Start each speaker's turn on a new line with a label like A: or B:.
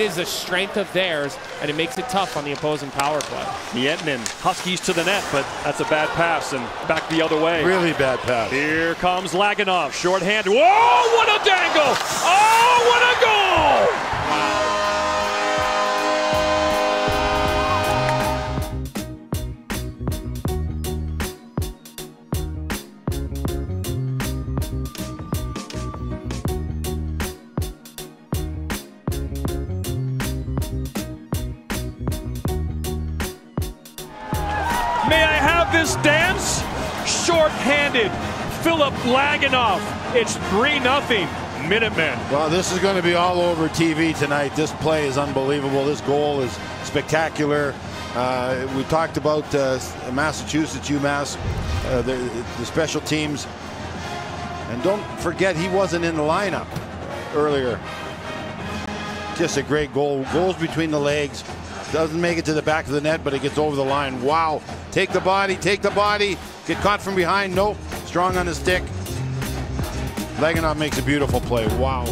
A: is a strength of theirs, and it makes it tough on the opposing power play.
B: Miettinen, Huskies to the net, but that's a bad pass and back the other way.
C: Really bad pass.
B: Here comes Lagunov, shorthand. Whoa, what a dangle! May I have this dance? Short-handed, Philip Lagunov. It's 3-0 Minutemen.
C: Well, this is going to be all over TV tonight. This play is unbelievable. This goal is spectacular. Uh, we talked about uh, Massachusetts, UMass, uh, the, the special teams. And don't forget, he wasn't in the lineup earlier. Just a great goal. Goes between the legs. Doesn't make it to the back of the net, but it gets over the line. Wow. Take the body, take the body. Get caught from behind. Nope. Strong on the stick. Lagunov makes a beautiful play. Wow.